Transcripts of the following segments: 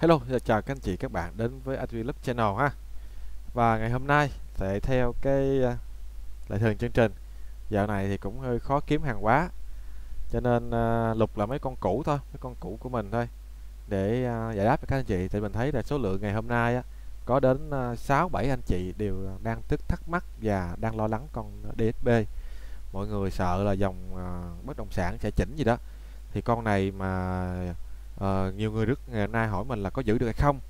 Hello, chào các anh chị các bạn đến với AtriLab Channel ha. Và ngày hôm nay sẽ theo cái ờ, lại thường chương trình. Dạo này thì cũng hơi khó kiếm hàng quá Cho nên uh, lục là mấy con cũ thôi, mấy con cũ của mình thôi để uh, giải đáp cho các anh chị thì mình thấy là số lượng ngày hôm nay á có đến uh, 6 7 anh chị đều đang thức thắc mắc và đang lo lắng con DSB. Mọi người sợ là dòng uh, bất động sản sẽ chỉnh gì đó. Thì con này mà uh, nhiều người rất ngày nay hỏi mình là có giữ được hay không?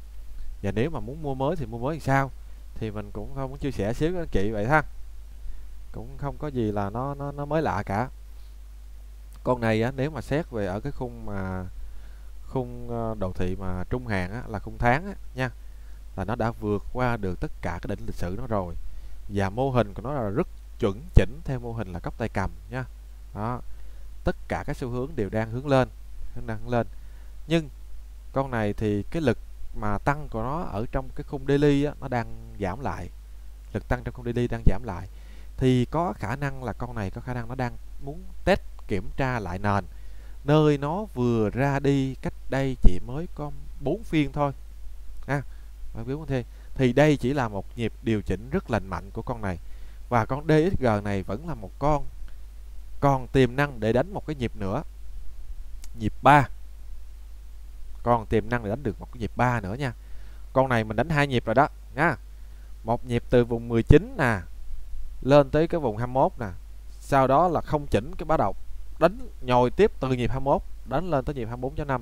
Và nếu mà muốn mua mới thì mua mới thì sao? Thì mình cũng không muốn chia sẻ xíu với anh chị vậy ha. Cũng không có gì là nó nó nó mới lạ cả. Con này á, nếu mà xét về ở cái khung mà khung ờ, đồ thị mà trung hạn á, là khung tháng á, nha là nó đã vượt qua được tất cả cái đỉnh lịch sử nó rồi. Và mô hình của nó là rất chuẩn chỉnh theo mô hình là cấp tay cầm nha. Đó tất cả các xu hướng đều đang hướng lên đang hướng lên nhưng con này thì cái lực mà tăng của nó ở trong cái khung daily á, nó đang giảm lại. Lực tăng trong khung daily đang giảm lại. Thì có khả năng là con này có khả năng nó đang muốn test kiểm tra lại nền. Nơi nó vừa ra đi cách đây chỉ mới có 4 phiên thôi. Ha à, biết không thì đây chỉ là một nhịp điều chỉnh rất lành mạnh của con này. Và con DXG này vẫn là một con còn tiềm năng để đánh một cái nhịp nữa. Nhịp 3 còn tiềm năng để đánh được một cái nhịp 3 nữa nha. Con này mình đánh hai nhịp rồi đó, nha. Một nhịp từ vùng 19 nè, lên tới cái vùng 21 nè. Sau đó là không chỉnh cái bá động, đánh nhồi tiếp từ nhịp 21 đánh lên tới nhịp 24.5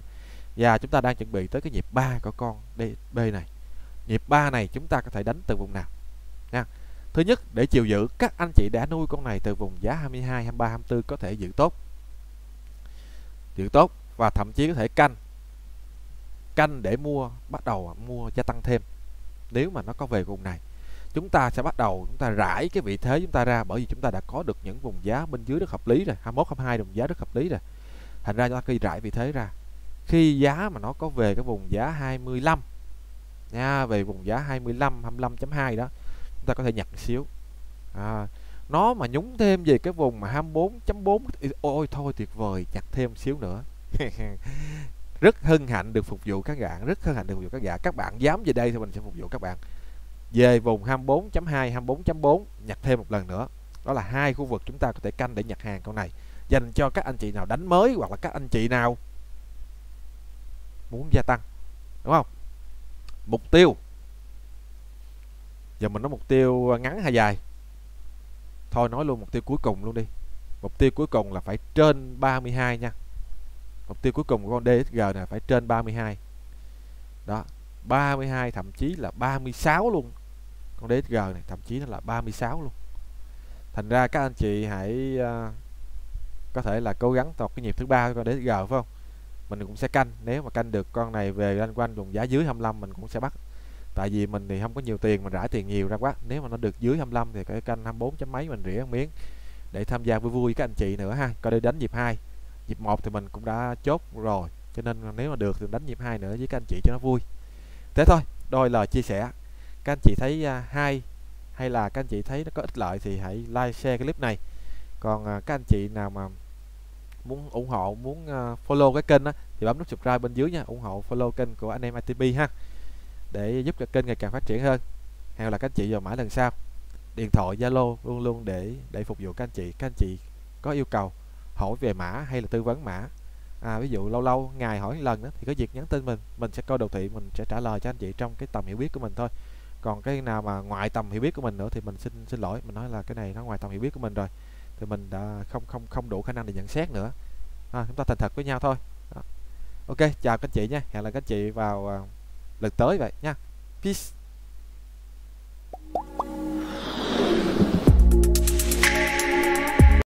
và chúng ta đang chuẩn bị tới cái nhịp 3 của con DB này. Nhịp 3 này chúng ta có thể đánh từ vùng nào, nha. Thứ nhất, để chiều giữ, các anh chị đã nuôi con này từ vùng giá 22 23 24 có thể giữ tốt. Giữ tốt và thậm chí có thể canh canh để mua bắt đầu mua gia tăng thêm. Nếu mà nó có về vùng này chúng ta sẽ bắt đầu chúng ta rải cái vị thế chúng ta ra bởi vì chúng ta đã có được những vùng giá bên dưới rất hợp lý rồi 21 22 đồng giá rất hợp lý rồi. Thành ra chúng ta khi rải vị thế ra khi giá mà nó có về cái vùng giá 25 nha về vùng giá 25 25.2 đó chúng ta có thể nhặt một xíu. À, nó mà nhúng thêm về cái vùng mà 24.4 ôi thôi tuyệt vời nhặt thêm xíu nữa. rất hân hạnh được phục vụ các bạn, rất hân hạnh được phục vụ các bạn. Các bạn dám về đây thì mình sẽ phục vụ các bạn. Về vùng 24.2 24.4 nhặt thêm một lần nữa. Đó là hai khu vực chúng ta có thể canh để nhặt hàng con này. Dành cho các anh chị nào đánh mới hoặc là các anh chị nào muốn gia tăng, đúng không? Mục tiêu. Giờ mình nói mục tiêu ngắn hay dài? Thôi nói luôn mục tiêu cuối cùng luôn đi. Mục tiêu cuối cùng là phải trên 32 nha mục tiêu cuối cùng của con DSG này phải trên 32 đó 32 thậm chí là 36 luôn. Con DSG này thậm chí nó là 36 luôn. Thành ra các anh chị hãy uh, có thể là cố gắng tọt cái nhịp thứ ba của con DSG phải không? Mình cũng sẽ canh. Nếu mà canh được con này về lên quanh vùng giá dưới 25 mình cũng sẽ bắt. Tại vì mình thì không có nhiều tiền mình rải tiền nhiều ra quá. Nếu mà nó được dưới 25 thì cái canh 24 chấm mấy mình rỉa miếng để tham gia vui vui các anh chị nữa ha. Coi đây đánh nhịp 2 nhịp 1 thì mình cũng đã chốt rồi. Cho nên nếu mà được thì đánh nhịp 2 nữa với các anh chị cho nó vui. Thế thôi đôi lời chia sẻ. Các anh chị thấy uh, hay hay là các anh chị thấy nó có ích lợi thì hãy like share clip này. Còn uh, các anh chị nào mà muốn ủng hộ muốn uh, follow cái kênh á, thì bấm nút subscribe bên dưới nha. Ủng hộ follow kênh của anh em ITB ha. Để giúp cho kênh ngày càng phát triển hơn. Hay là các anh chị vào mãi lần sau. Điện thoại Zalo luôn luôn để để phục vụ các anh chị. Các anh chị có yêu cầu hỏi về mã hay là tư vấn mã. À, ví dụ lâu lâu ngày hỏi lần đó thì có việc nhắn tin mình mình sẽ coi đồ thị mình sẽ trả lời cho anh chị trong cái tầm hiểu biết của mình thôi. Còn cái nào mà ngoài tầm hiểu biết của mình nữa thì mình xin xin lỗi mình nói là cái này nó ngoài tầm hiểu biết của mình rồi thì mình đã không không không đủ khả năng để nhận xét nữa. À, chúng ta thành thật với nhau thôi. Đó. ok chào các anh chị nha. Hẹn là các anh chị vào uh, lần tới vậy nha. Peace.